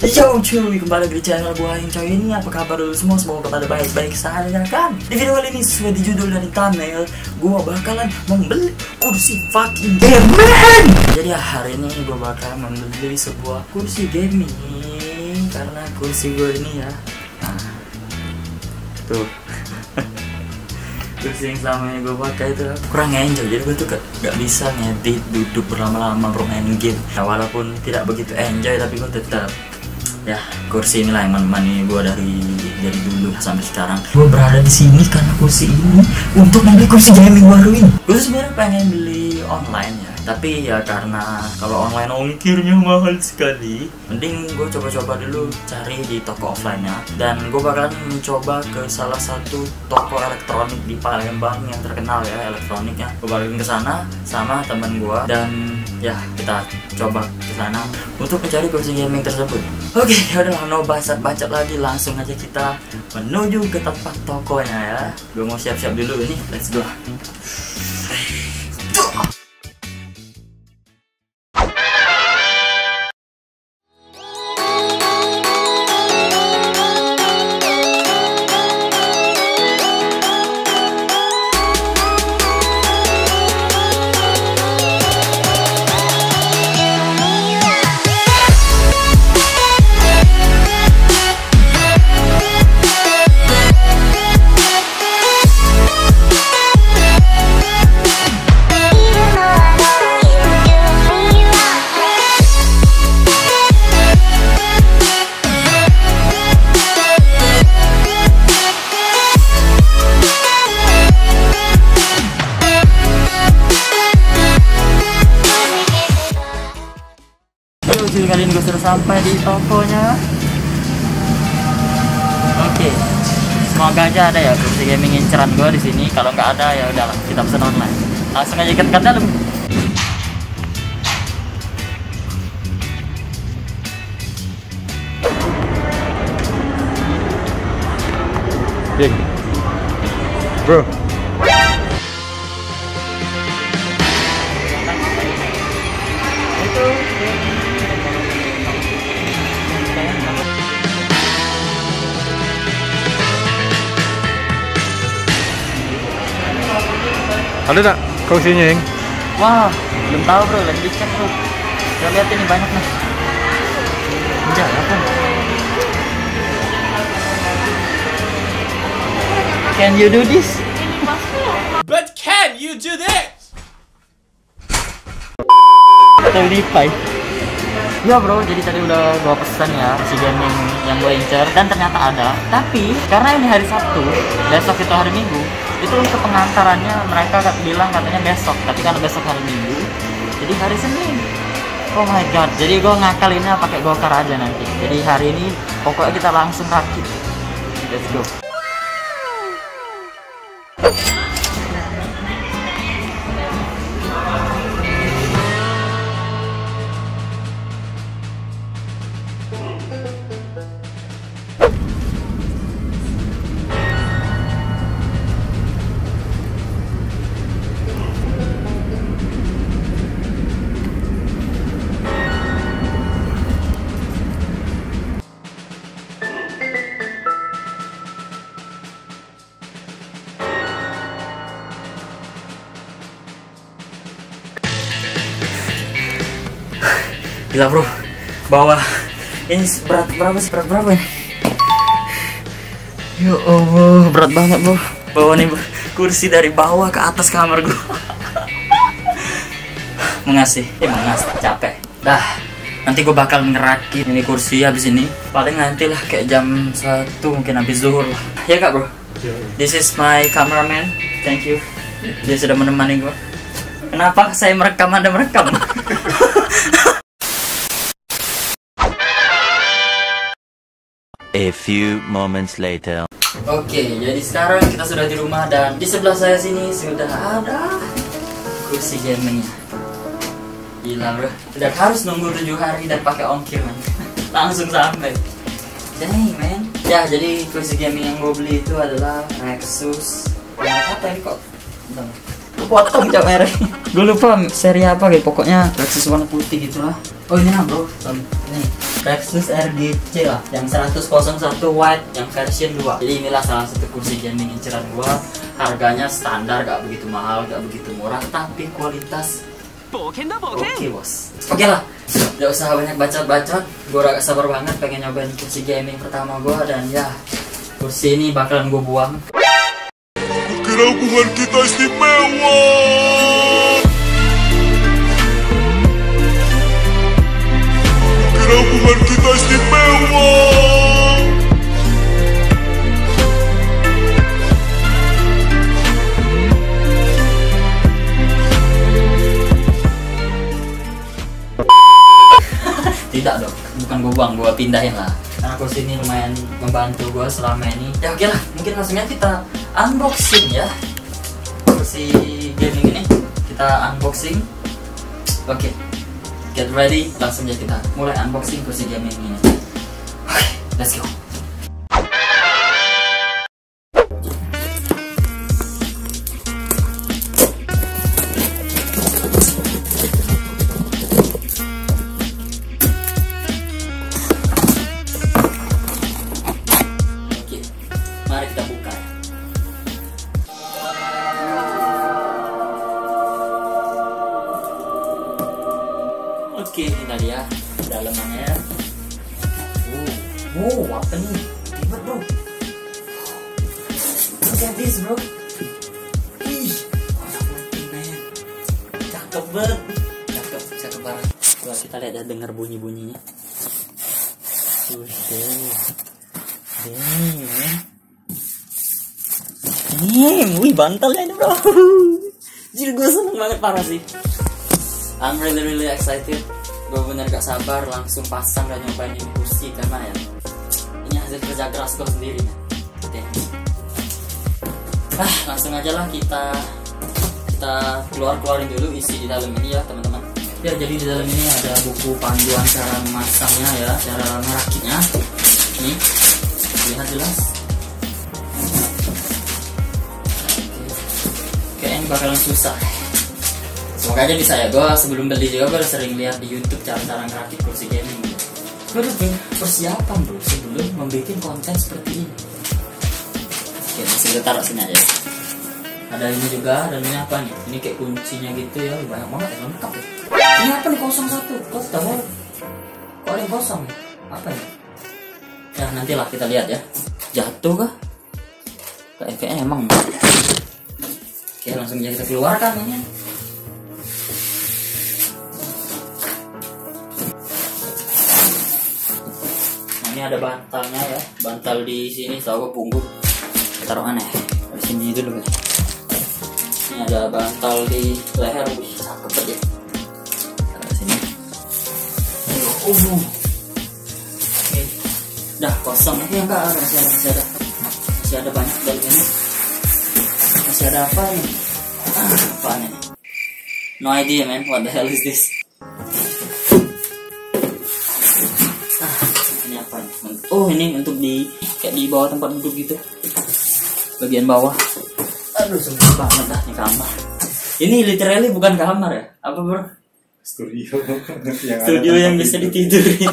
Yo cuy, kembali di channel gua yang coy ini. Apa kabar dulu semua? Semoga pada baik-baik saja kan? Di video kali ini sesuai di judul dan di thumbnail Gua bakalan membeli kursi fucking gaming Jadi hari ini gua bakalan membeli sebuah kursi gaming Karena kursi gua ini ya Nah, tuh. Kursi yang selama ini gue pakai itu kurang enjoy jadi gue tuh gak, gak bisa ngedit duduk berlama-lama bermain game. Nah, walaupun tidak begitu enjoy tapi gue tetap ya kursi inilah yang menemani gue dari dari dulu sampai sekarang. Gue berada di sini karena kursi ini untuk membeli kursi gaming baru ini. Gue sebenarnya pengen beli online ya tapi ya karena kalau online ongkirnya mahal sekali mending gue coba-coba dulu cari di toko offline nya dan gue bakalan mencoba ke salah satu toko elektronik di Palembang yang terkenal ya elektroniknya gue bakalan ke sana sama temen gue dan ya kita coba ke sana untuk mencari kursi gaming tersebut. Oke ya udah no bacot-bacot lagi. Langsung aja kita menuju ke tempat tokonya ya. Gue mau siap-siap dulu ini. Let's go tokonya. Oke, semoga aja ada ya kursi gaming inceran gue di sini. Kalau nggak ada ya udahlah, kita pesan online. Langsung aja ikat ke dalam. Big. Bro. Ada tak kursinya, Yang? Wah, belum tahu bro, lagi dicek bro. Kita lihat ini banyak nih. Enggak, apa? Can you do this? But can you do this? Terlipai. Ya bro, jadi tadi udah gua pesan ya si gaming yang gue incer dan ternyata ada. Tapi karena ini hari Sabtu, besok itu hari Minggu, itu untuk pengantarannya mereka bilang katanya besok. Tapi karena besok hari Minggu, jadi hari Senin. Oh my god, jadi gue ngakalinnya pakai gokar aja nanti. Jadi hari ini pokoknya kita langsung rakit. Let's go. Gila bro, bawa ini berat berapa sih? Berat berapa ya? Ya Allah, berat banget bro. Bawa nih bro, kursi dari bawah ke atas kamar gua. mengasih, ya mengasih, capek. Dah, nanti gue bakal ngerakit ini kursi habis ini. Paling nanti lah kayak jam satu mungkin habis zuhur lah. Ya kak bro? This is my cameraman. Thank you. Dia sudah menemani gue. Kenapa saya merekam anda merekam? Few moments later. Oke, jadi sekarang kita sudah di rumah dan di sebelah saya sini sudah ada kursi gamingnya. Gila bro, tidak harus nunggu tujuh hari dan pakai ongkir man. Langsung sampai. Dang man. Ya, jadi kursi gaming yang gue beli itu adalah Rexus. Yang apa ini kok? Bentar. Potong cok merek gue lupa seri apa gitu pokoknya Lexus warna putih gitu lah Oh ini lah bro, ini Lexus RGC lah, yang 101 white, yang version 2 Jadi inilah salah satu kursi gaming inceran gua. Harganya standar, gak begitu mahal, gak begitu murah Tapi kualitas Oke bos. Oke lah, gak usah banyak bacot-bacot. Gue agak sabar banget pengen nyobain kursi gaming pertama gua Dan ya, kursi ini bakalan gue buang Kira hubungan kita istimewa. Kira hubungan kita istimewa. Tidak dong, bukan gue buang, gue pindahin lah. Karena kursi ini lumayan membantu gue selama ini. Ya oke lah, mungkin langsung aja kita unboxing ya. Kursi gaming ini. Kita unboxing. Oke, get ready, langsung aja kita mulai unboxing kursi gaming ini. Oke, let's go Wow, apa nih? Ribet bro. Look at this bro. Ih. Cakep banget. Cakep, cakep banget. Coba kita lihat ya, dengar bunyi-bunyinya. Tuh, Damn. Damn, wih bantalnya ini bro. Jadi gue seneng banget parah sih. I'm really really excited. Gue bener gak sabar langsung pasang dan nyobain ini kursi karena ya hasil kerja keras gue sendiri. Oke. Ah, langsung aja lah kita kita keluar keluarin dulu isi di dalam ini ya teman-teman. Ya jadi di dalam ini ada buku panduan cara memasangnya ya, cara merakitnya. Ini lihat jelas kayaknya bakalan susah semoga aja bisa ya gue sebelum beli juga gue sering lihat di YouTube cara-cara ngerakit kursi gaming punya persiapan bro sebelum membuat konten seperti ini oke masih kita taruh sini aja ada ini juga dan ini apa nih ini kayak kuncinya gitu ya banyak banget ya lengkap ya ini apa nih kosong satu kok tahu kok ada yang kosong apa ya Ya nantilah kita lihat ya. Jatuh kah? Kayaknya emang. Oke langsung aja kita keluarkan ini. Ini ada bantalnya ya. Bantal di sini tahu punggung. Taruh aneh. Di sini dulu guys. Ini ada bantal di leher. Wih, cakep di sini. Oh, Oke. Dah kosong ini enggak ada masih ada masih ada masih ada banyak dari ini masih ada apa nih ah, apa nih no idea man what the hell is this oh ini untuk di kayak di bawah tempat duduk gitu. Bagian bawah. Aduh sempit banget dah nih kamar. Ini literally bukan kamar ya? Apa bro? Studio. Yang studio yang bisa ditiduri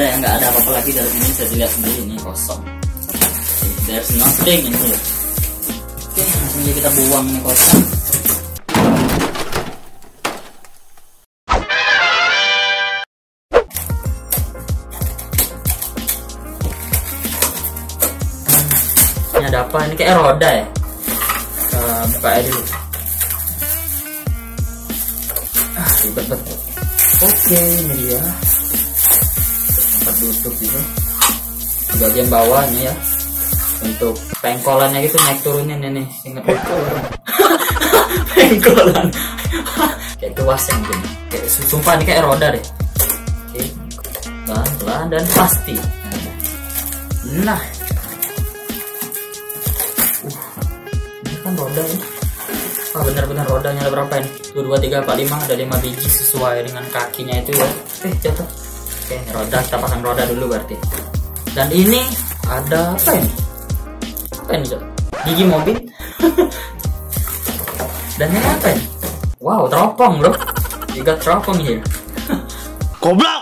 udah ya nggak ada apa-apa lagi dalam ini bisa dilihat sendiri ini kosong. There's nothing in here. Oke langsung aja kita buang ini kosong apa ini kayak roda ya? Kita buka aja dulu. Ah ribet banget. Oke ini dia. Tempat duduk gitu. Di bagian bawahnya ya. Untuk pengkolannya gitu naik turunin ini ingat pengkolan. Kayak tuas yang gini kayak sumpah ini kayak roda deh. Oke. Pelan pelan dan pasti. Nah kan roda ini Ah benar-benar rodanya ada berapa ini? 1, 2, 3, 4, 5 Ada 5 biji sesuai dengan kakinya itu ya Eh jatuh Oke ini roda kita pasang roda dulu berarti Dan ini ada apa ini? Apa ini Cok? Gigi mobil Dan ini apa ini? Wow teropong bro got trouble here. Goblok!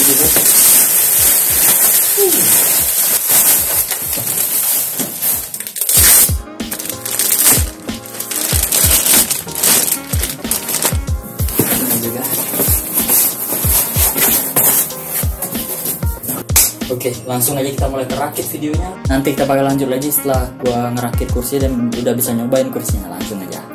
Gitu. Oke, langsung aja kita mulai kerakit videonya. Nanti kita bakal lanjut lagi setelah gua ngerakit kursi dan udah bisa nyobain kursinya. Langsung aja.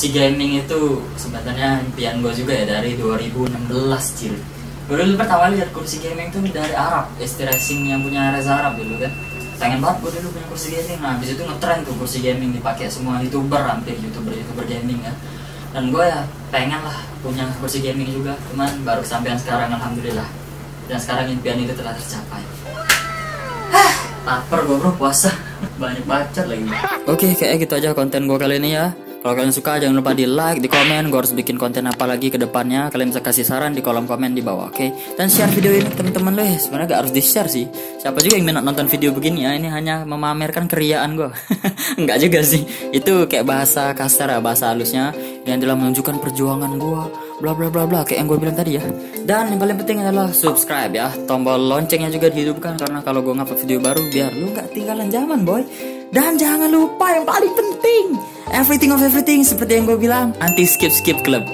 Kursi gaming itu sebenarnya impian gue juga ya dari 2016 cil. Gue dulu pertama lihat kursi gaming tuh dari Arab ST Racing yang punya Reza Arab dulu kan. Pengen banget gue dulu punya kursi gaming. Nah habis itu ngetren tuh kursi gaming dipakai semua youtuber hampir youtuber youtuber gaming ya. Dan gue ya pengen lah punya kursi gaming juga cuman baru kesampaian sekarang alhamdulillah. Dan sekarang impian itu telah tercapai. Lapar gue bro puasa. Banyak bacot lagi. Oke kayaknya gitu aja konten gue kali ini ya kalau kalian suka jangan lupa di like, di komen, gue harus bikin konten apa lagi ke depannya. Kalian bisa kasih saran di kolom komen di bawah, oke? Dan share video ini teman-teman lo ya. Sebenarnya gak harus di share sih. Siapa juga yang minat nonton video begini ya? Ini hanya memamerkan keriaan gue. Enggak juga sih. Itu kayak bahasa kasar ya, bahasa halusnya yang dalam menunjukkan perjuangan gue. Bla bla bla bla kayak yang gue bilang tadi ya. Dan yang paling penting adalah subscribe ya. Tombol loncengnya juga dihidupkan karena kalau gue ngupload video baru biar lu nggak tinggalan zaman boy. Dan jangan lupa yang paling penting Everything of everything seperti yang gue bilang. Anti skip skip club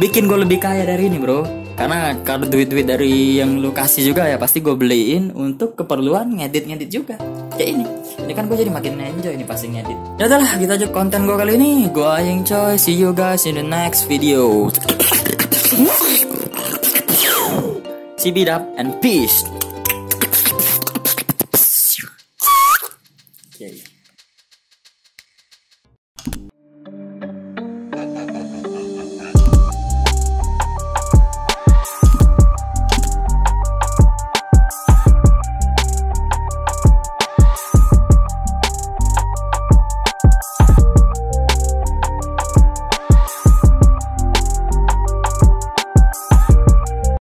Bikin gue lebih kaya dari ini bro. Karena kalau duit-duit dari yang lu kasih juga ya Pasti gue beliin untuk keperluan ngedit-ngedit juga. Kayak ini. Ini kan gue jadi makin enjoy nih pasti ngedit. Ya udahlah gitu aja konten gue kali ini. Gue Ayeng Coy See you guys in the next video. Keep it up and peace